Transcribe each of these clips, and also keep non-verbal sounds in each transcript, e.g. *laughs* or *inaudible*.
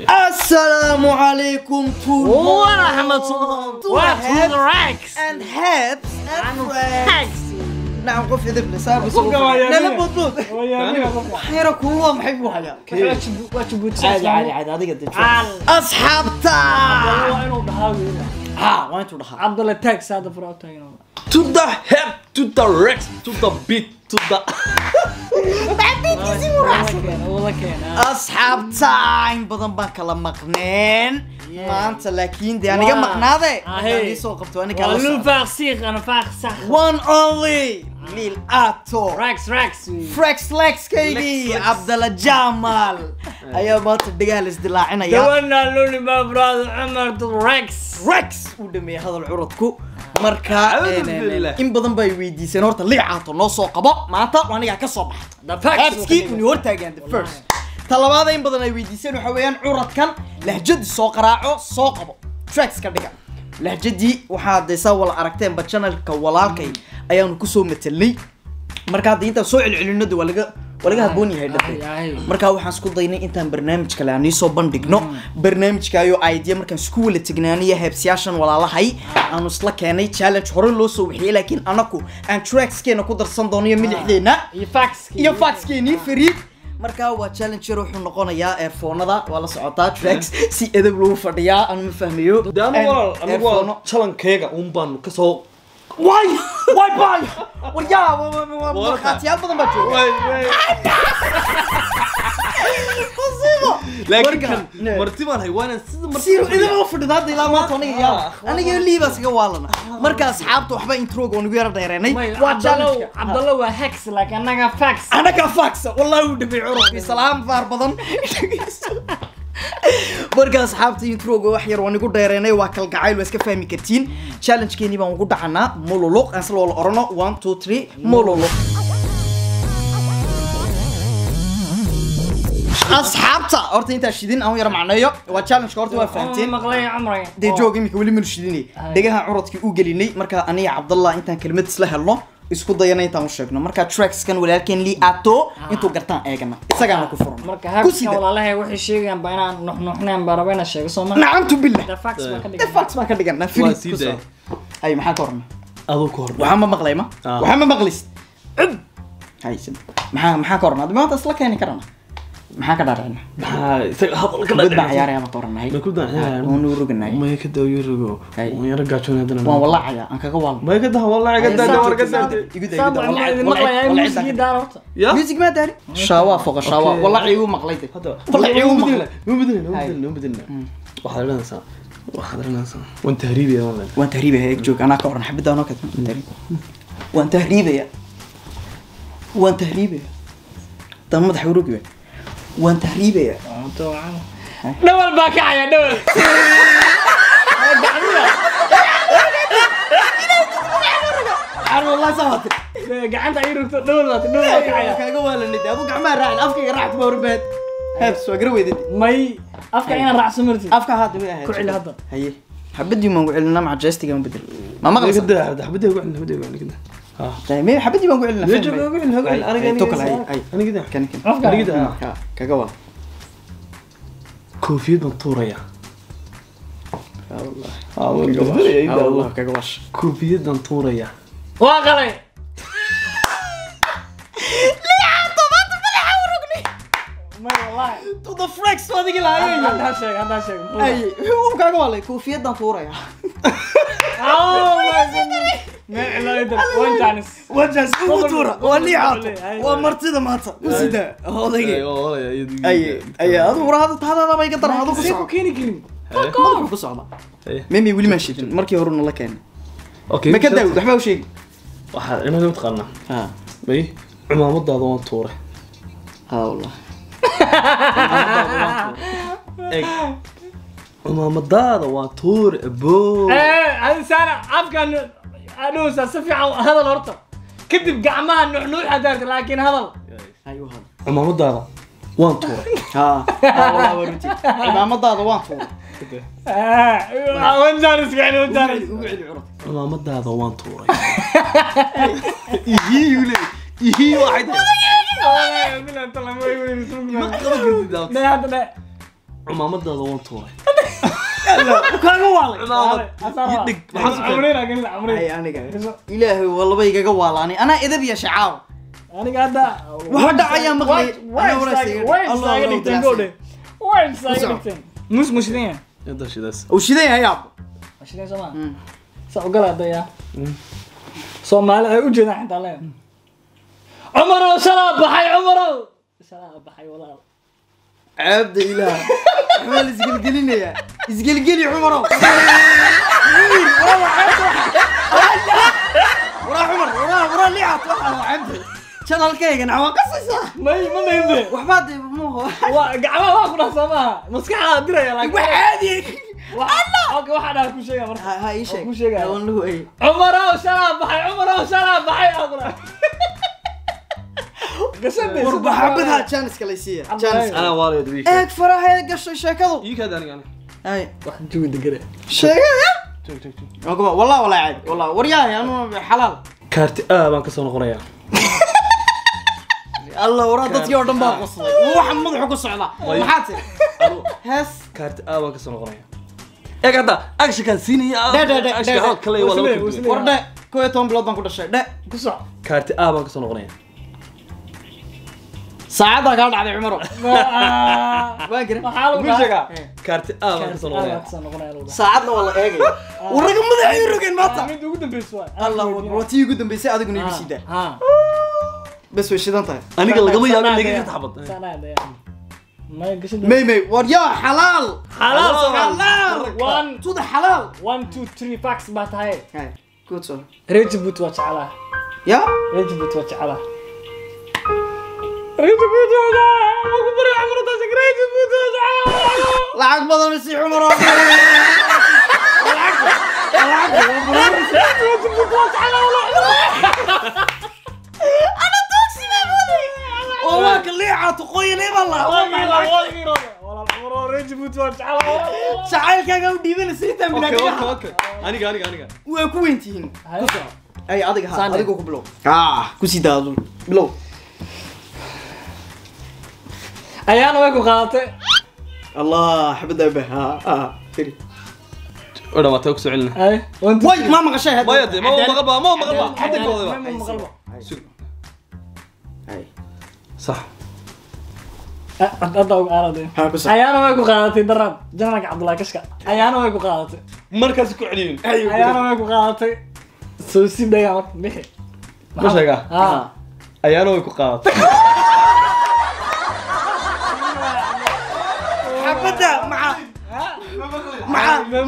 السلام عليكم to ورحمة to الله heads وبركاته and heads and friends نعم قف يذب لسان بس قف يا لا لا يمين. بطوط خير كلهم حيبوا حيا عادي عادي عادي هذه قد اصحابتا ها وين تروح عبدالله تاكس هذا فراو تاين To the head, to the rex, to the beat, tuda. Asxaabta in badan baan kala maqneen. Maanta laakiin de aniga maqnaade? soo qabto one only lil ato. Frex lexkaygii cabdala jamal. *laughs* Ayaa maanta dhegaha la isdilaacinaya rex uu dhameeyey hadal curadku marka A'uudu een, billah. in badan bay weydiiseen. Horta liicaato noo soo qabo. Maanta anigaa ka soo baxay hortaagaan talabaada in badan ay weydiiseen waxa weeyaan curadkan lahjadii soo qaraaco soo qabo. Tracks ka dhiga. Lahjadii waxaad saa wala aragteenba channelka walaalkay ayaanu ku soo matelnay marka hadda intaan soo celcelinada waa laga waa laga haboon yahay dhabe markaa waxaan isku daynay intaan barnaamijka laaniisoo bandhigno. Barnaamijkayo idea markaan isku wala tegnaanayo heebsiyaashan walaalahay. Aanu isla keenay challenge horey loo soo wixiyay laakiin anaku aan trackskeena ku darsan doonayo milixdeena. Iyo faxkeenii fariid markaa waa challenger wuxuu noqonayaa eerfoonada waa la socotaa tracks si edab lagu fadhiyaa aan ma fahmayo chalankeyga un baan ka soo way way bay waryaa markhaatiyaal badan baa jooga marti baan hay waanaan sida marsiir idin oo fadhida hadda ilaa maanta aniga yaa aniga liibaas iga waalana marka asxaabta waxba introga oo nagu yara dheereenay waa challenge cabdalla waa hex laakiin anaga fax. Anaga fax. Wallahi uu dhibay curubki salaam faar badan *laughs* *laughs* marka asxaabta introga wax yar waan igu dheereynay waa kalgacayl waa iska fahmi kartiin. Challenge-keenii baan ugu dhacanaa mololoq aan si loola orano. One two three mololoq asxaabta horta intaa shidin aan u yara macneeyo. Waa challenge horta waa fahanteen. Dee joog imika weli manu shidine dhegaha curadkii u gelinay marka aniga cabdallah intaan kelmad isla helno isku dayana intaan u sheegno. Marka trackskan walaalkeen li ato intuu gartaan eegana. Isagaana ku furan marka habka walaalahay waxay sheegayaan ba inaan nuxnuxneen baa raba inaan sheego soo ma nacamtu billah The facts baa ka dhigan. fax baan ka dhiganaa Waa sii soo ay maxaa ka horna Adoo ka hor. waxaa ma maqlay ma? Ah. waxaa ma maqlis. Cub. Hay maxaa maxaa ka horna maanta isla keeni karana maxaa ka dhaarayna Maxaa isaga hadalka bad baan dhacay. ciyaaraya ma ka hornahay Ma ku daan- waan u roganay Maya ka daa yurigo. Hay. Waan yara gaajoon haddana. waan walacaya aan kaga waalno. Maya ka daa, wallahi ka daa, daa. igu daa Ya? music ma daari? Shaawa foqa shaawa. Wallahi igu maqlay de wallahi igu Noo maqlay. noo bedelina, noo Hay. bedelina, noo bedelina. Waxaad odhanaysaa, waxaad odhanaysaa, waan tahriibaya wallahi. waan tahriibaya eeg joog anaa ka oran xabida anoo kadma waan tahriibaya waan tahriibaya dama madaxa urogi waay waan tahriibaya dhawal baa kacaya dhawal aan wallahi sawaati gacanta ay rugto dhawal baa dhawal baa kacaya kaaga waalanay de adu gacmaha raacin afkayga raacta ma horbaad heebs waa gara weydad may afka inaan raacso marti afka haada way ahayd Ku celi hadda. haye xabadii maan ku celinaa maca jeestiga ma bedel ma Maya ka maqlaysa daa, hadda xabadii ugu celin, xabadii ugu celin, ka daa. Ah. me xabadii baan ku celinaa Maya jooga, ugu celin, ugu celin. Aniga- aniga- tokal hay hay aniga daa. kan kan afka Aniga daa. Ha, kaga waa koofiyad baan tuuraya wallahi Ah, waan daldalaya, Ah, inta wallahi Allah. kaga wash koofiyad baan tuuraya waa qalay may wallahi to the flex adiga lahayo haddaa sheeg haddaa sheeg ay uu kaaga waalay koofiyadaan tuuraya لا يدري وانجانس وانجانس وطورة واني عاطل ومرتida maanta usida odayga ay ay adu war hada hada hada bay gadar hadu ku socdo keeni gelin qofku ku socda mimi wili ma sheegin markii hore nala keen okay ma ka daawid waxba u sheeg waxa inuu taqana ha bay cumaamadaada waan tuure ha wallah cumaamadaada waan tuure aboo eh ansana afkan anuusa si fiican hadal horta kadib gacmaha nuxnuux adaarta laakiin hadal cimaamadaada waan tuuray cimaamadaada waan tuuray cimaamadaada waan tuuray cimaamadaada waan tuuray *laughs* ilaahay waa laba igaga waalaani anaa edab iyo shacaaw aniga hadda Waxa dhacayaa maqlay. way Anaa walaal istaaga- istaagay. way Allah, istaaga Allah, dhigteen Allah. gowdhe way istaaga Kusoo. dhigteen mus mushidan yahay? Inta shidaas uu shidan yahay yaab mushidan soo maa saa ugala hadaya soomaali ay u jeedaan xitaa leen. Cumarow shalaa baxay cumarow shalaa baxay walaal caabda ilaah waxbaa la isgelgelinayaa isgelgeli cumarow waraa cumar waraa waraa licaad waxaa waa cabdi janalkaygana waa qasaysaa may ma maynde waxbaa dee muuho waa gacmaha waa ku dhaha soo maaha maskaxdaa diraya laakiin wax caadi oka waxaa dhaha ku sheega marka ha ii sheeg ku lahu ay cumarow shalaa baxay cumarow shalaa baxay aa ku dhaha gasade warba xabadha jaaniska lay siiya. Jaaniska anaa waalaya dabiik eeg faraha gashay sheekadu. Ii kaad aniga aniga ay. Wax jawi degere. Sheegaya joog joog joog Waa kuwa- wallah walaa caadi wallah waryahay anu xalaal. Kaarti a baan ka soo noqonayaa *laughs* allah waraa dadkii oo dhan baa qoslay waxa madaxu ku socda. Maxaa tiri? Anu. Hees. Kaarti a baan ka soo noqonayaa eeg hadda agshikaan siinaya Dhe, dhe, dhe, agshika dhe, hal kale waa laba wasle, kala wasle. duwan. war dhe kow iyo toban bilood baan ku dhashay. Dhe ku soc kaarti a baan ka soo noqonayaa saacaddaa kaa dhacday cumaro waan garan maxaa lagu Muxuu sheegaa? Eh. kaarti a baan ka soo noqonayaa saacadna waa la eegaya waraga madaxay rogeen maanta mid ugu dambeysa waay allah akbar waa tii ugu dambeysay adiguna igu sii daa ha bes way shidan tahay aniga lagama yaabo in laga xabad may gashada may may war yaa xalaal Xalaal, xalaal One. tuda xalaal one two three facts baa tahay Hay, good so rejibut waa jeclaa ya rejibut waa jeclaa rejibut waa jeclaa lacag badan si cumaro rejibut waa jeclaa oo waa ka liicaatu qoyilay baa la rejibut waa jeclaa jacaylkaaga u dhiibanaysa intaa okay okay minaagaha okay aniga aniga aniga waa ku weyn tihiin Hay. ay adiga ha Sande. adigo ku bilow ah ku sii daado bilow ayaana way ku qaadatay allah xabada ba ha ha firi. Oo dhamaatay ku soo celina ay way ma maqashay hadda. De ma maqal ba ma maqal ba hadda kooda ma maqalba Hay. sax hadda ugu aaradeen ayaana way ku qaadatay darab janarka cabdullahi kashka ayaana way ku qaadatay markaas ku celiyin ayaana way ku qaadatay soo si dhagaa bixi ma sheegaa ha. Ayaana way ku qaadatay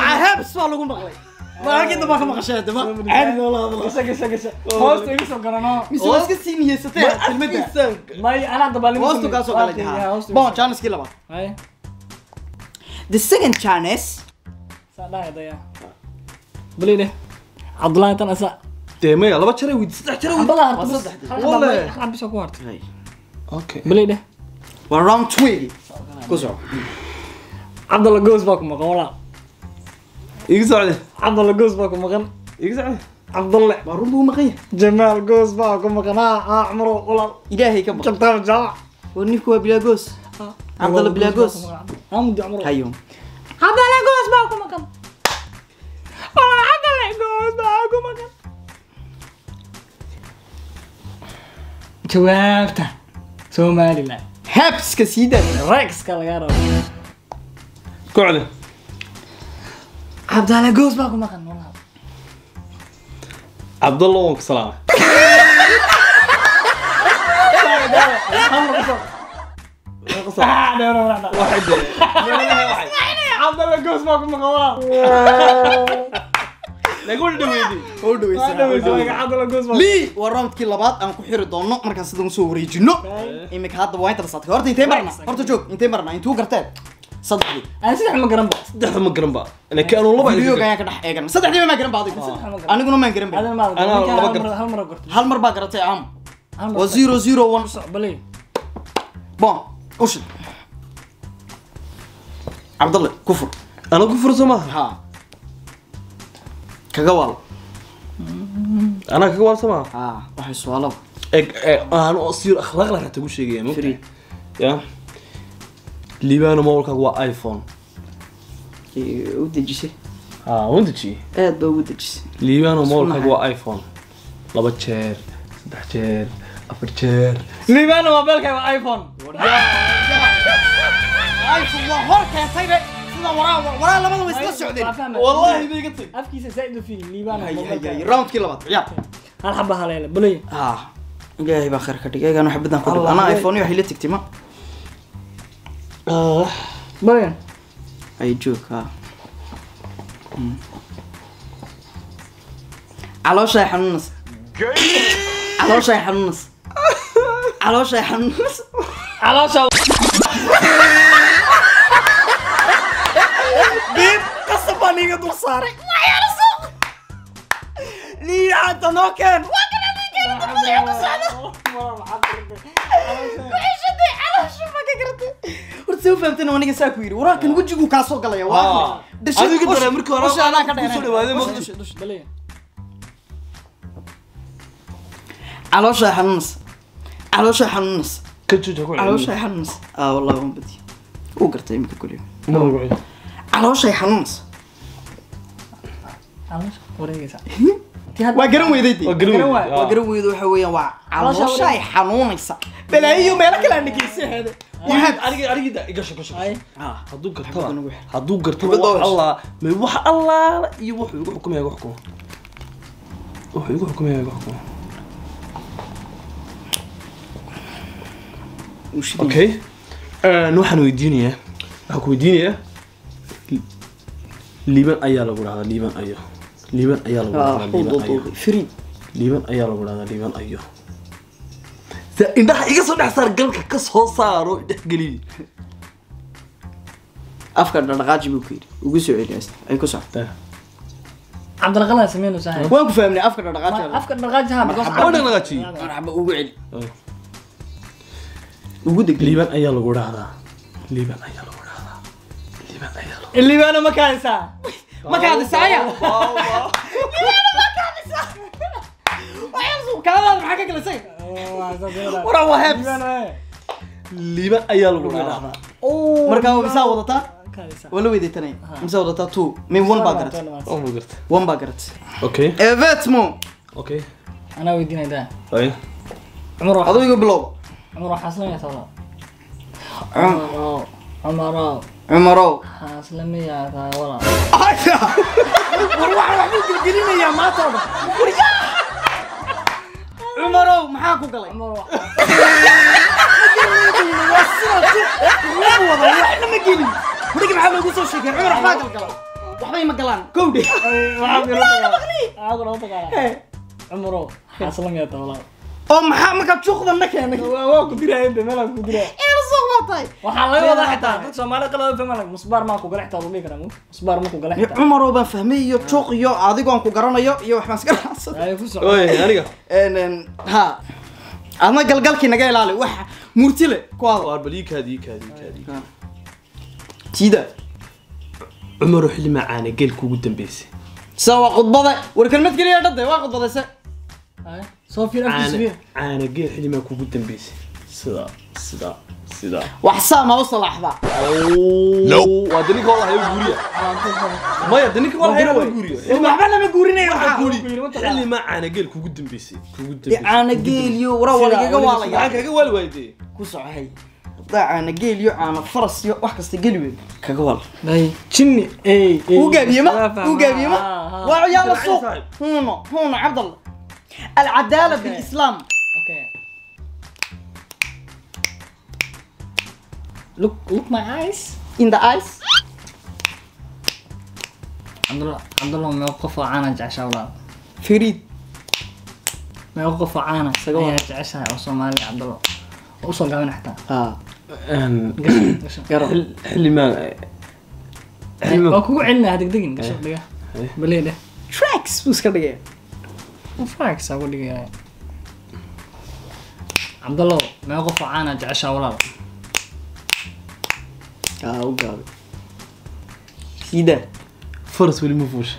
maca hebs baa lagu maqlay ma halkii dambaa ka maqashay hadda ma caadi loola hadlo gasha gasha gasha hoosta igu soo garanoo mise waa iska sii niyeysatee kelmadda may anaa dabaalin hoostu kaa soo galay bon janiskii labaad the second chance saa dhahay daya bali dheh cabdullahi tan asa dee maya laba jeer weydi saddex jeer weydi waa harta saddex. Wallahi. hal bisa ku hartay okay. Bali dheh waa round twenty ku soco cabdalla goos baa ku maqan walaa iga socde cabdalla goos baa ku maqan. Iga socde cabdalle waa run buu maqan yahay. Jamaal goos baa ku maqan. Ha ha cumro walaal ilaahay ka baq jabtaab jaac war ninku waa bilaagos cabdalla bilaagos hamdi cumro hayo cabdalle goos baa ku maqan. Walaa cabdalle goos baa ku maqan. Jawaabta somaliland hebska sii daa rexka laga rabo. Ku Ah, dheero, walaal. waxay dee meelaha waxay cabdalle goos baa ku maqan walaal lagu dhaweeyay oo dhaweysanaa cabdalle goos baa lii waa roundkii labaad aan ku xiri doono markaan sidan u soo wareejino imika hadda waa inta basaadka horta intee marna horta joog intee marna intuu garteen saddexdii aan saddex ma garan ba saddex ma garan ba laakiin anu laba videoga ayaan ka dhex eegan saddexdiiba maa garan ba adigu ma garan. aniguna maan garan ba Adana ma Anaa ninka laba hal garta. mar- hal mar gortay hal mar baa garatay am Hal mar waa gortay. zero zero one Bali. bon ushid cabdalle kufur ana ku furso maaha ha kaga waal anaa kaga waarsa maaha ha waxay su'aalaba eg aan oo siir akhlaaq la liibaano mobilkaagu waa iphone. U dejisay haa waan dejiyey aad baa ugu dejisay liibaano mobilkaagu waa iphone. Laba jeer saddex jeer afar jeer liibaana mobilkayga waa iphone. Iphone waa hor keentaybe sida waraa labada way isla socdeen wallahi. Bay iga tag afkiisa zaaid u fiiri mobilkayga roundkii labaad ciyaar hal xaba haleele balay ah ilaahay baa khayr ka dhigay eegana xabadaan ku anaa iphone waxay la tegtay ma balayan ay joog ha calooshay xanuunas calooshay xanuunas calooshay xanuunas caloosha biib qasab baan iiga dul saaray waxyaala suuq liicaanta noo keen waa kana ninkeen horta soo fahamtana aniga saa ku yidhi waraakan wejiguu kaa soo galaya waa adiga markii hore anaa ka calooshay xanuunas calooshay xanuunas ka jooja ku calooshay xanuunas aa wallahi waan badiyo uu gartay calooshay xanuunas caloosha wareegaysa waa garan weyday waa garan Garan weyd waay. waa garan weydo waxa weeyaan waa Caloosha xanuunaysa balaayiyo meelo kale aan dhegeysaheeda waxaad aniga aniga gasho gasho ay. Hadduu Xabadda gartaba hadduu gartaba wax allah ma wax allaala iyo wuxuu igu xukumaya igu xukumo wuxuu igu xukumaya igu xukumo okay. Waxaan weydiinayaa. Waxaan ku weydiinayaa. Li- liiban ayaa lagu dhahdaa liiban ayo liiban ayaa lagu dhahdaa liiban ayo liiban ayaa lagu dhahdaa liiban ayo indhaha iga soo dhex saar galka ka soo saaro dhexgeliy afka dhaqaaji buu ku yidhi ugu soo celiya ay ku socota. Cabdilqalan sameynu sahay waan ku fahmnay afka dhaqaaji afka dhaqaaji ha because oo dhaqaaji marxaba ugu celi. Ugu deg liiban ayaa lagu dhahdaa. Liiban ayaa lagu dhahdaa. Liiban ayaa lagu liibaana ma kaaysaa ma kaadisaya *laughs* *laughs* kaadaada maxaa ka galasay waraa waa hebs liiban ayaa lagu dhahdaa markaa misaa wadataa waa la weydaytanay misaa wadataa two min one baa garatay one baa garatay okay evetmo okay anaa weydiinaydaa ay cumar adoo iga bilow cumar waxaa cumaro cumaro cumarow waxaa islamaya tahay wala war waxa waxbuu gelgelinayaa maanta oo dhan war yaa cumarow maxaa ku galay cumar wax waa sidaas lagu wada waxna ma gelin wariga maxaa loogu soo sheegay. cumar waxbaa galgala waxbay ma galaan kowdhe waxaa kula tagaala waxaa oo maxaa markaa juuqdanna keenay? Waa ku diraya inta meelaa ku diraya eena soo waa tahay waxaa laga wadaa xitaa dad soomaali qalada fahmala musbaar maa ku gala xitaa dhihi karaa musbaar ma ku gala xitaa. Cumarow baan fahmay iyo juuq iyo adigoon ku garanayo iyo waxbaan iska raacsan oy aniga. Ha. Adna galgalkii naga ilaali wax murtile ku hada waar bal ii kaadi ii kaadi ii kaadi. Tiida cumarow xilli macaane geel kuugu dambeysay. Sa waa khudbada. War kelmad keliya dhade waa khudbadayse Caana geel xilli maa kuugu dambeysay sida sida sida wax saa ma u salaaxdaa waa daninka wala hayo guuriya maya daninka wala hayo guuriya waxba lama guurinayo waxaa xilli maa caana geel kuugu dambeysay kuugu dambeysay caana geeliyo waraa waa lagaga maxaa waalaya kaga waali waayde ku socohay hadaa caana geeliyo caana faras iyo wax kasta geli weyn kaga waal ay jinni uu gaabiyema Waa fahmaa. uu gaabiyema Ah, ah. waa ciyaala suuq huno huno cabdallah alcadaala Okay. bilislaam Okay. Look, look my eyes. in the eyes Cabdullah, Cabdullah meeqa qof oo caana jeceshaa walaal? fariid Meeqa qof oo caana Isaga waa. ayaa jeceshahay oo Soomaali Cabdullah? Oo u soo gaabin xitaa. ah Gasho, gasho. yaro xilli maa xilli Waa maa kugu celinaya degdegin gasho dhiga. Eh. Balee dheh. tracks buu iska dhigaya Fax ugu dhigaya. Cabdullah, meeqa qof oo caana jeceshaa walaal? ah u gaabay sida faras weli ma fuusha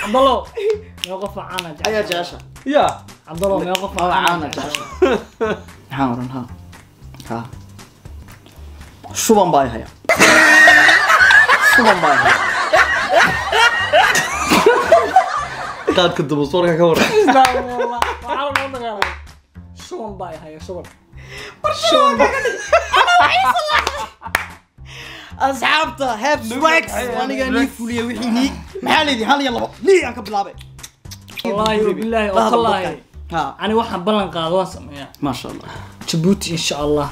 Cabdullah, meeqa qof oo caana jeceshaa? ayaa jecesha qaadka dabaswarka ka waran. Shuban baa haya shuban. Asxaabta heb swax aniga nii fuliya wixii nii maxaa leedihi hal iyo labo nii aan ka bilaabay Wallaahi wa billaahi oo Bahda tallaahi. dadkan. ha Ani waxaan ballan qaado waan sameeyaa. maasha allah Djibouti insha Allah.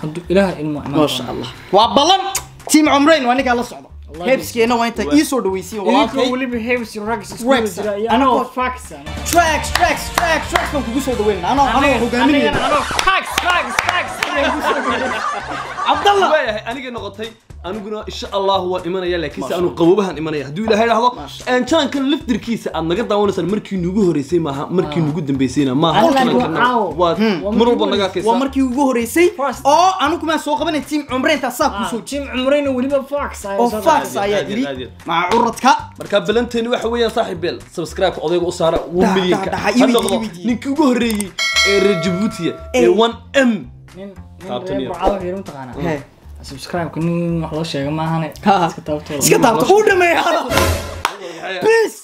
Hadduu Ilaahay ilmo imaan maasha allah waa ballan team cumrayn waa ninkaa la socdo Wallahi. hebskeena waa inta ii soo dhawaysiin Idinkoo walaalkay weliba Hebs iyo Rags isku jira iyo Anagoo- anagoo fax ah. tracks tracks tracks tracks baan kugu soo dhaweynana anoo anoo hogaaminaya anoo fax fax fax waayahay anigay noqotay aniguna insha allahu waan imanaya laakiin se anu qabobahan imanaya. Hadduu ilaahay dhahdo Maasha jaankan laftirkiisa aad naga daawanaysaan markii nugu horeysay maaha markii nugu dambeysayna maaha. Waad mar walba naga waa arkaysaa markii ugu horeysay oo anigu maan soo qabanay team cumraynta saa Ah, ku soo Jim Cumrayna weliba fax ah. oo fax ayaa aad iyo idhi aad iyo. maca curadka marka balanteeni waxa weeyaan saaxiib beel subscribe-ka odayga u saara da- da- ha noqdo ninkii ugu horeeyey ee reer jabuutiya ee one m u subscribe-ka nin wax loo sheega maahane Ha. iska taabto. Uu dhameeyaano peace